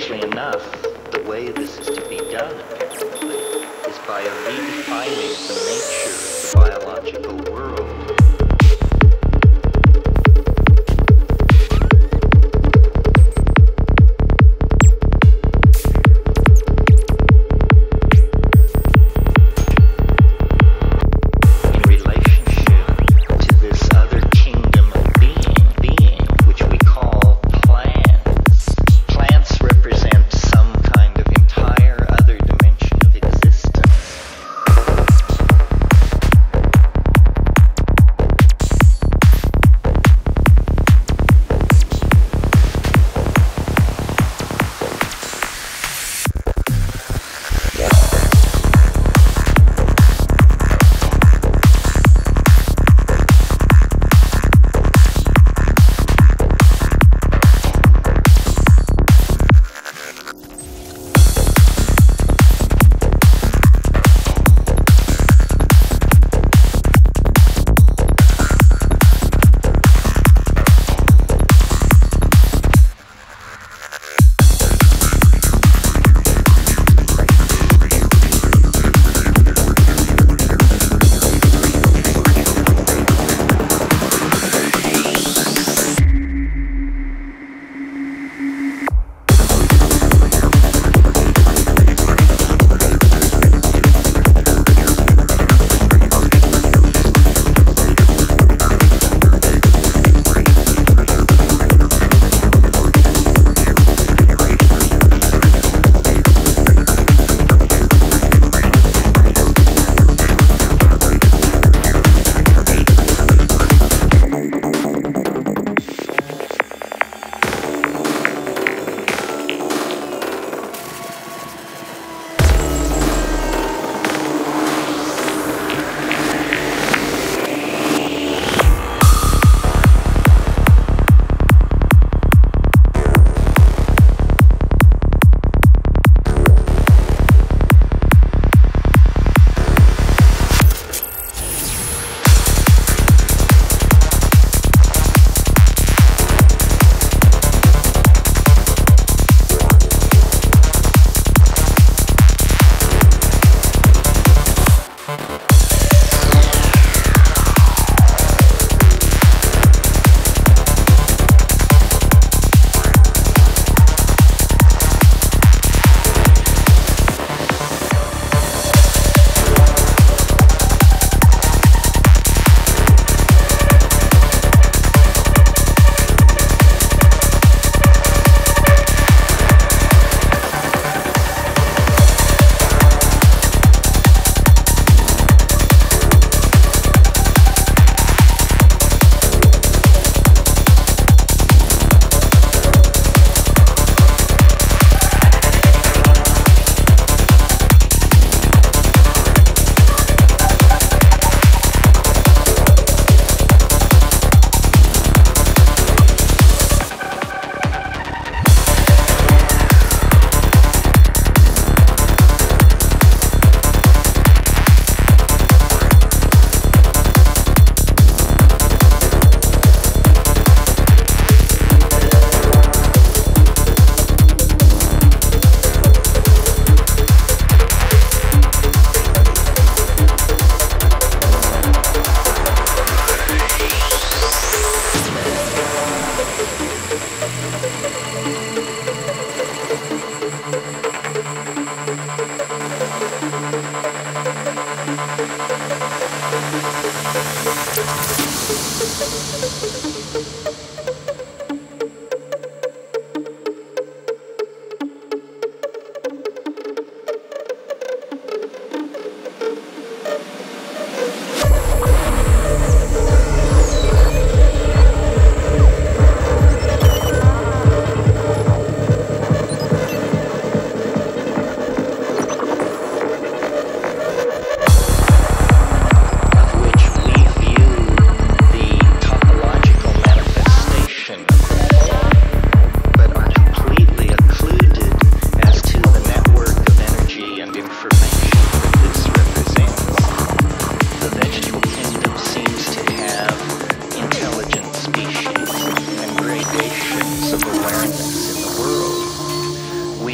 strangely enough, the way this is to be done, is by redefining the nature of the biological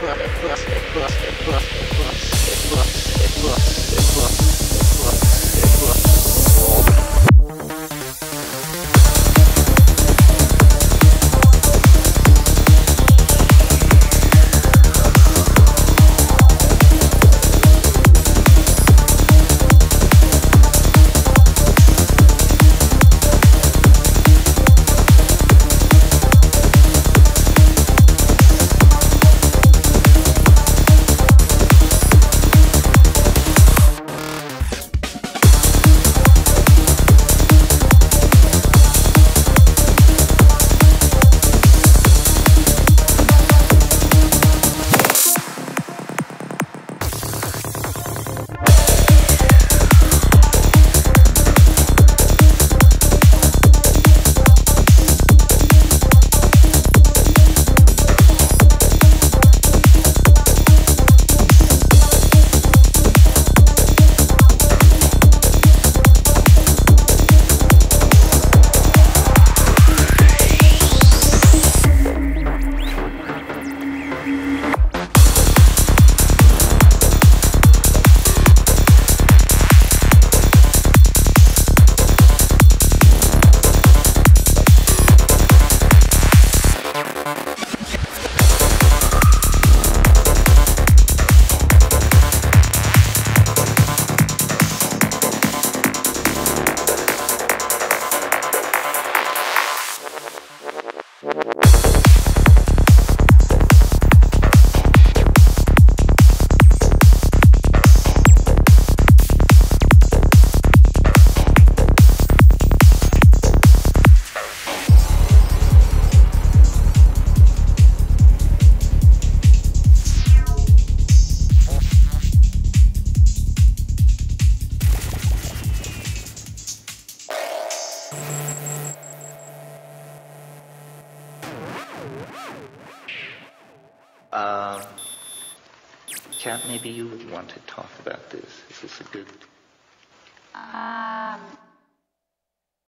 Plus, plus, plus, plus, plus. Um, Kat, maybe you would want to talk about this. Is this a good... Um...